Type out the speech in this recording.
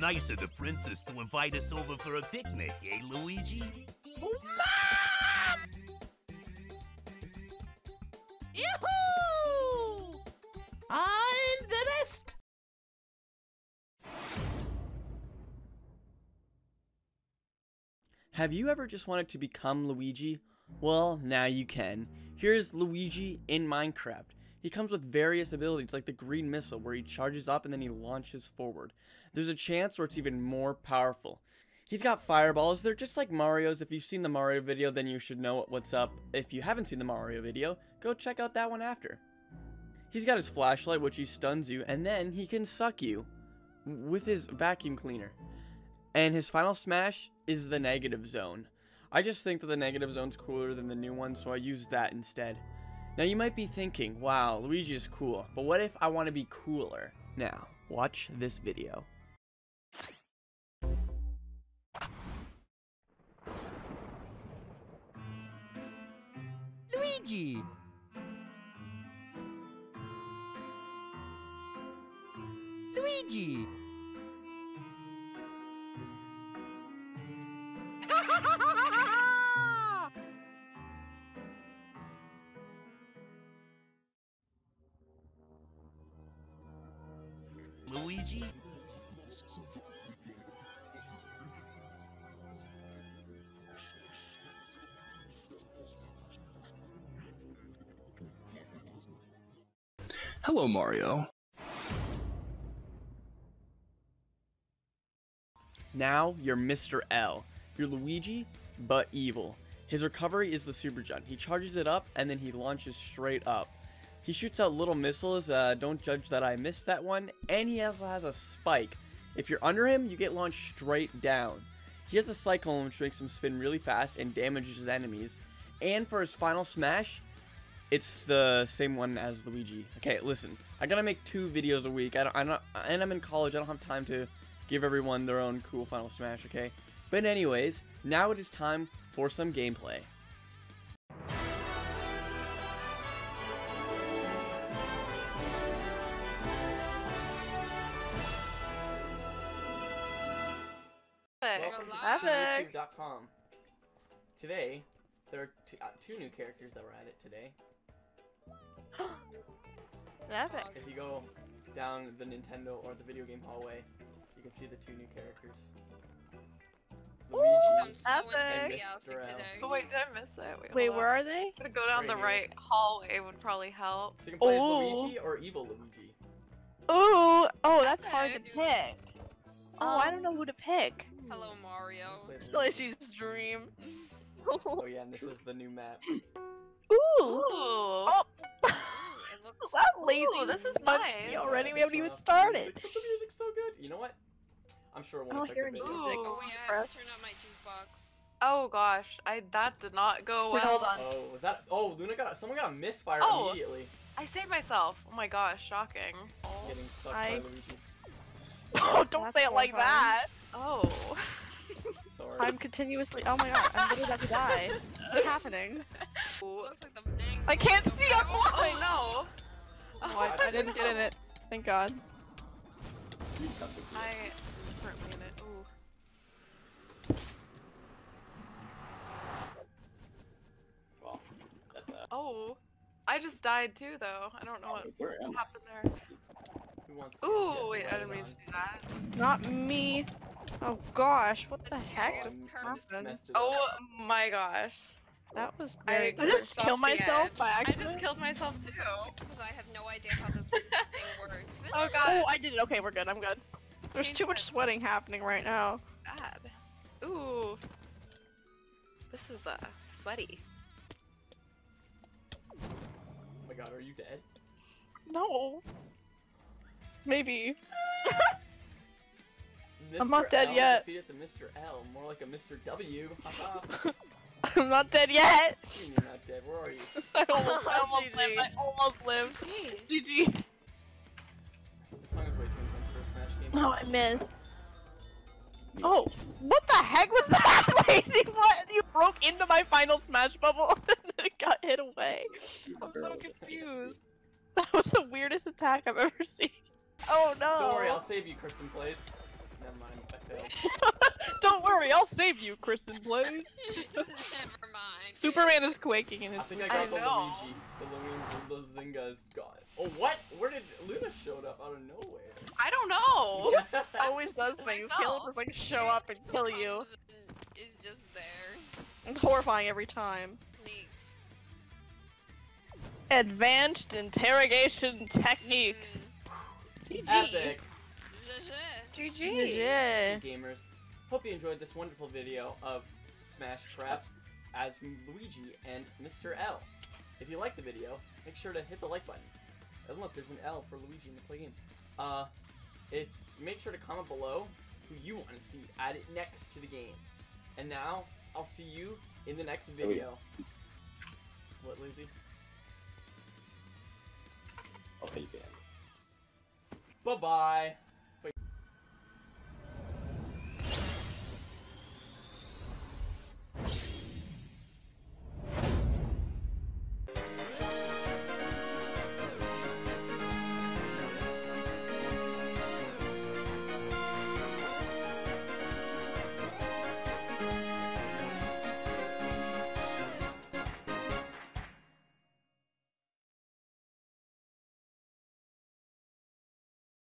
nice of the princess to invite us over for a picnic, eh, Luigi? Yoo-hoo! I'm the best! Have you ever just wanted to become Luigi? Well, now you can. Here's Luigi in Minecraft. He comes with various abilities like the green missile where he charges up and then he launches forward. There's a chance where it's even more powerful. He's got fireballs, they're just like Mario's. If you've seen the Mario video, then you should know what's up. If you haven't seen the Mario video, go check out that one after. He's got his flashlight, which he stuns you, and then he can suck you with his vacuum cleaner. And his final smash is the negative zone. I just think that the negative zone's cooler than the new one, so I use that instead. Now you might be thinking, wow, Luigi is cool, but what if I want to be cooler? Now, watch this video. Luigi! Luigi! Luigi? Hello, Mario. Now you're Mr. L. You're Luigi, but evil. His recovery is the super jump. He charges it up and then he launches straight up. He shoots out little missiles. Uh, don't judge that I missed that one. And he also has a spike. If you're under him, you get launched straight down. He has a cyclone which makes him spin really fast and damages his enemies. And for his final smash, it's the same one as Luigi. Okay, listen. I gotta make two videos a week. I don't, I'm not, and I'm in college. I don't have time to give everyone their own cool final smash. Okay. But anyways, now it is time for some gameplay. Welcome to YouTube.com. Today, there are two, uh, two new characters that were added today. Epic. If you go down the Nintendo or the video game hallway, you can see the two new characters. Ooh, so epic. enthusiastic Mr. L. today. Oh wait, did I miss it? Wait, Wait, where on. are they? I'm Gonna go down Right the here. right hallway would probably help. So you can play Oh. Luigi or Evil Luigi. Ooh, oh, that's hard to Okay. pick. Oh, I don't Um, know who to pick. Hello, Mario. Play as dream. Oh yeah, and this is the new map. Ooh. Ooh. Oh, It looks is that lazy? Ooh, this is Bunch nice. Already, we haven't even off the started. The music's so good. You know what? I'm sure it I won't don't affect hear the any video. music. Oh wait, I have to turn up my jukebox. Oh gosh, I that did not go Wait, well. hold on. Oh, was that? Oh, Luna got someone got a misfire Oh. immediately. I saved myself. Oh my gosh, shocking. Getting stuck I- by Luigi. Oh, don't That's say it like horrifying. that. Oh. Sorry. I'm continuously. Oh my god, I'm literally about to die. What's happening? Looks like the thing. I can't see, over- I'm Oh, blind. Oh no. Oh, I, I didn't get in it. Thank God. I currently in it. Ooh. Well, that's Oh. I just died too though. I don't know oh, what Where happened there. who wants to Ooh, wait, I didn't mean to do that. Not me. Oh gosh, what the That's heck just happened? Messed it up. Oh my gosh. That was I very. I, cursed just killed myself edge. by I just killed myself too. Because I have no idea how this thing works. Oh god. Oh. I did it. Okay, we're good. I'm good. There's Change too much sweating happening right now. bad. Ooh. This is uh sweaty. Oh my god, are you dead? No. Maybe. Mr. I'm not dead L yet. Defeated the Mr. L, more like a Mr. W. Haha. I'm not dead yet. What do you mean you're not dead? Where are you? I almost, I almost lived. I almost lived. Hey. GG. This song is way too intense for a Smash game. Oh, I missed. Oh, what the heck was that, Lazy? What? You broke into my final smash bubble and it got hit away. I'm so confused. That was the weirdest attack I've ever seen. Oh no. Don't worry, I'll save you, Kristen Plays. Never mind. I failed. Don't worry, I'll save you, Kristen Blaze. Never mind. Superman is quaking in I his think I got I the know. Luigi. The Luigi, the Zynga is gone. Oh, what? Where did Luna showed up out of nowhere? I don't know. Always does things. Caleb Myself. just like show up and kill you. Comes Is just there. It's horrifying every time. Neeks. Advanced interrogation techniques. Mm. GG. Epic. GG. GG. Gamers. Hope you enjoyed this wonderful video of Smash Craft as Luigi and Mr. L. If you liked the video, make sure to hit the like button. And look, there's an L for Luigi in the play-in. Uh, if make sure to comment below who you want to see added next to the game. And now I'll see you in the next video. What, Lizzie? I'll take it. Bye bye.